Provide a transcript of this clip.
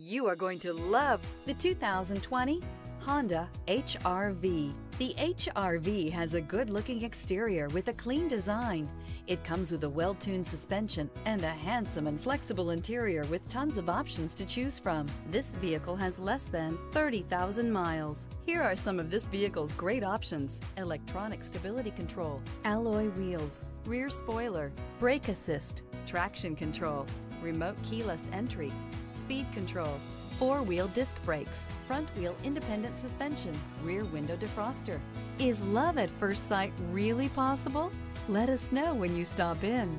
You are going to love the 2020 Honda HR-V. The HR-V has a good-looking exterior with a clean design. It comes with a well-tuned suspension and a handsome and flexible interior with tons of options to choose from. This vehicle has less than 30,000 miles. Here are some of this vehicle's great options. Electronic stability control, alloy wheels, rear spoiler, brake assist, traction control, remote keyless entry, speed control, four-wheel disc brakes, front-wheel independent suspension, rear window defroster. Is love at first sight really possible? Let us know when you stop in.